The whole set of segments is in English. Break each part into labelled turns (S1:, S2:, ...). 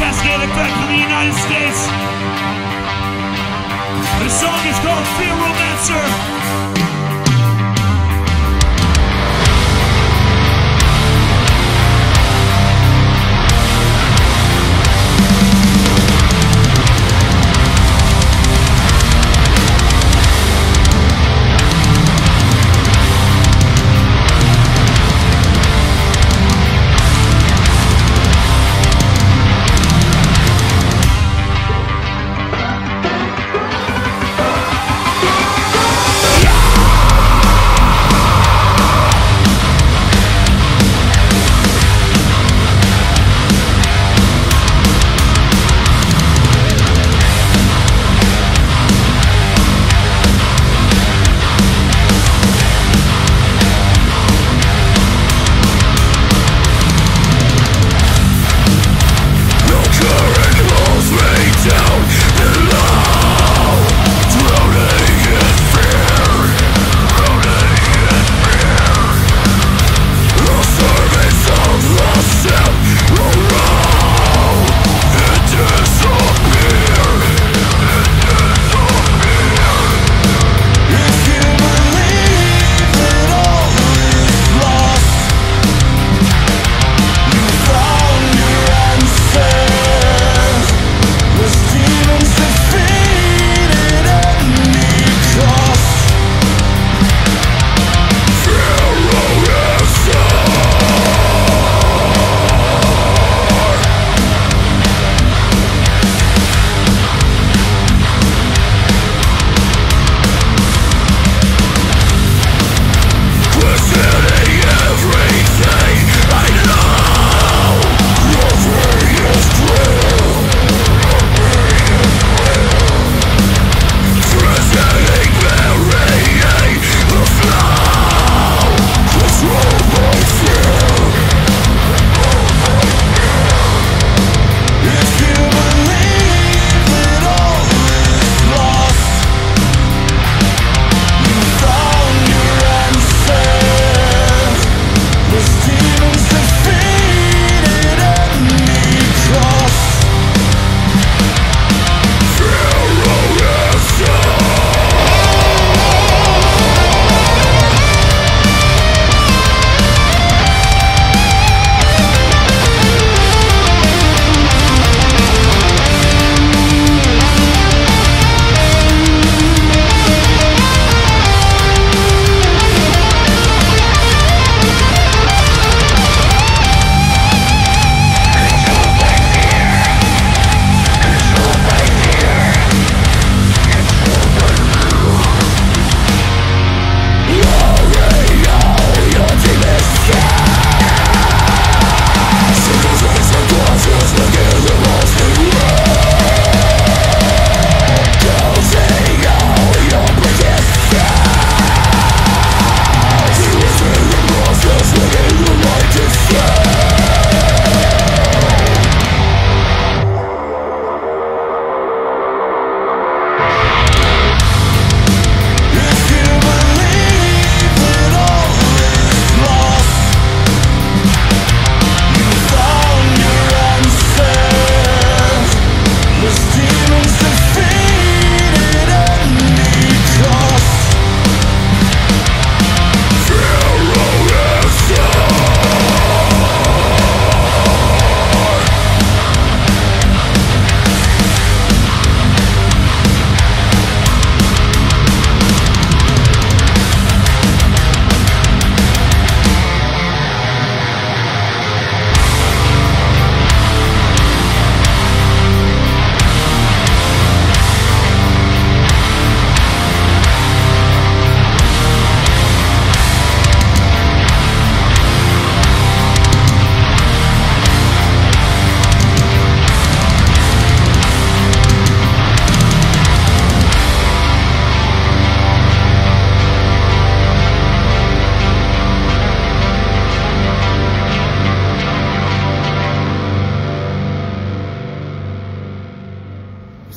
S1: Cascade effect from the United States. The song is called Fear Romancer.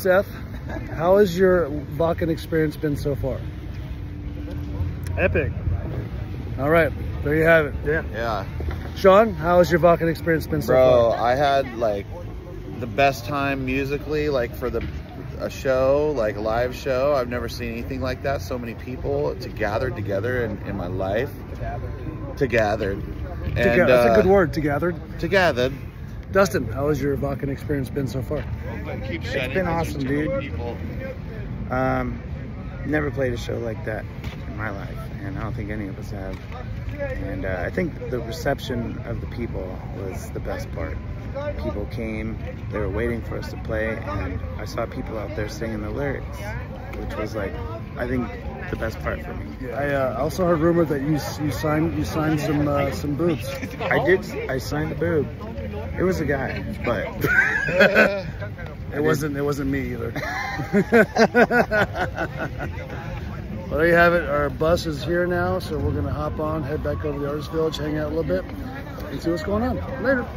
S2: Seth. How has your Wacken experience been so far?
S3: Epic.
S2: All right, there you have it.
S3: Yeah.
S4: Yeah.
S2: Shaun, how has your Wacken experience been so
S4: Bro,
S2: far?
S4: Bro, I had like
S3: the best time musically, like for the a show, like a live show. I've never seen anything like that. So many people to gathered together in, in my life. To gathered. And,
S2: to ga that's a good uh, word, to Together.
S3: To.
S2: Dustin, how has your Wacken experience been so far?
S4: It's been awesome, dude. Um, never played a show like that in my life, and I don't think any of us have. And uh, I think the reception of the people was the best part. People came, they were waiting for us to play, and I saw people out there singing the lyrics, which was like, I think, the best part for me.
S2: I uh, also heard rumor that you you signed you signed some uh, some boobs.
S4: I did, I signed a boob. It was a guy, but
S2: It wasn't it wasn't me either. well, there you have it. Our bus is here now, so we're gonna hop on, head back over to the Artist Village, hang out a little bit, and see what's going on. Later.